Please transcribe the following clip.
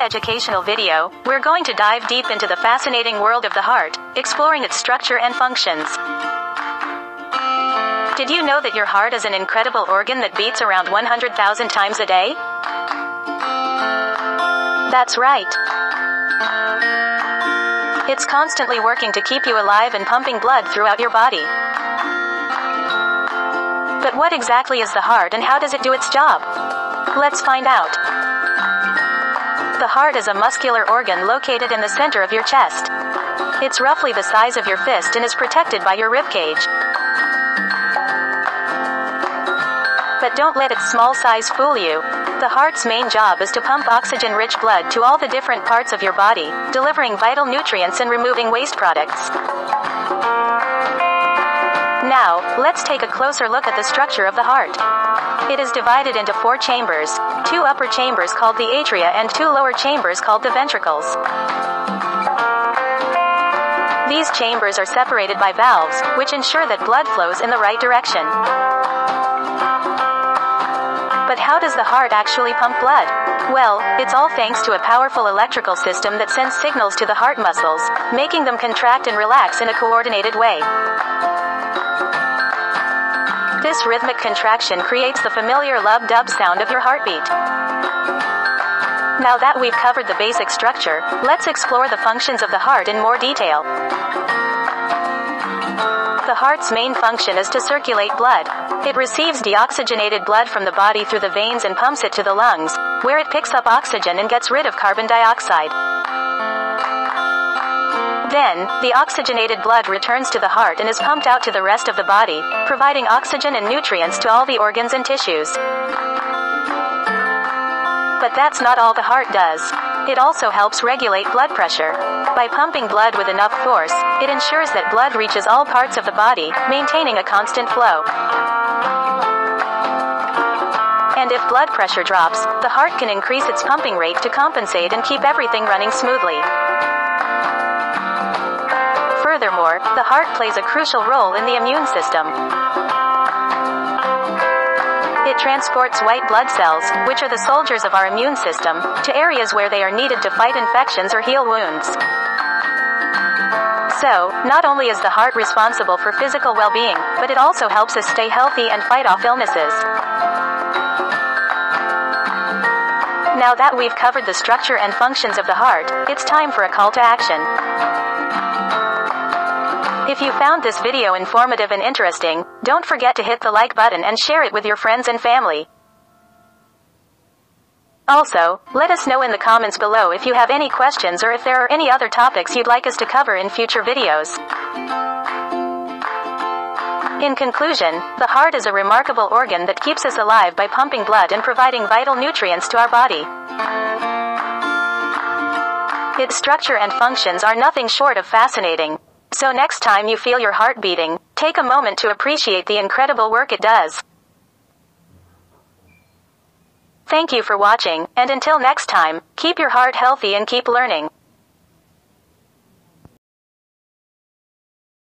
educational video, we're going to dive deep into the fascinating world of the heart, exploring its structure and functions. Did you know that your heart is an incredible organ that beats around 100,000 times a day? That's right. It's constantly working to keep you alive and pumping blood throughout your body. But what exactly is the heart and how does it do its job? Let's find out. The heart is a muscular organ located in the center of your chest. It's roughly the size of your fist and is protected by your ribcage. But don't let its small size fool you. The heart's main job is to pump oxygen rich blood to all the different parts of your body, delivering vital nutrients and removing waste products. Now, let's take a closer look at the structure of the heart. It is divided into four chambers, two upper chambers called the atria and two lower chambers called the ventricles. These chambers are separated by valves, which ensure that blood flows in the right direction. But how does the heart actually pump blood? Well, it's all thanks to a powerful electrical system that sends signals to the heart muscles, making them contract and relax in a coordinated way. This rhythmic contraction creates the familiar lub-dub sound of your heartbeat. Now that we've covered the basic structure, let's explore the functions of the heart in more detail. The heart's main function is to circulate blood. It receives deoxygenated blood from the body through the veins and pumps it to the lungs, where it picks up oxygen and gets rid of carbon dioxide. Then, the oxygenated blood returns to the heart and is pumped out to the rest of the body, providing oxygen and nutrients to all the organs and tissues. But that's not all the heart does. It also helps regulate blood pressure. By pumping blood with enough force, it ensures that blood reaches all parts of the body, maintaining a constant flow. And if blood pressure drops, the heart can increase its pumping rate to compensate and keep everything running smoothly. Furthermore, the heart plays a crucial role in the immune system. It transports white blood cells, which are the soldiers of our immune system, to areas where they are needed to fight infections or heal wounds. So, not only is the heart responsible for physical well being, but it also helps us stay healthy and fight off illnesses. Now that we've covered the structure and functions of the heart, it's time for a call to action. If you found this video informative and interesting, don't forget to hit the like button and share it with your friends and family. Also, let us know in the comments below if you have any questions or if there are any other topics you'd like us to cover in future videos. In conclusion, the heart is a remarkable organ that keeps us alive by pumping blood and providing vital nutrients to our body. Its structure and functions are nothing short of fascinating. So next time you feel your heart beating, take a moment to appreciate the incredible work it does. Thank you for watching, and until next time, keep your heart healthy and keep learning.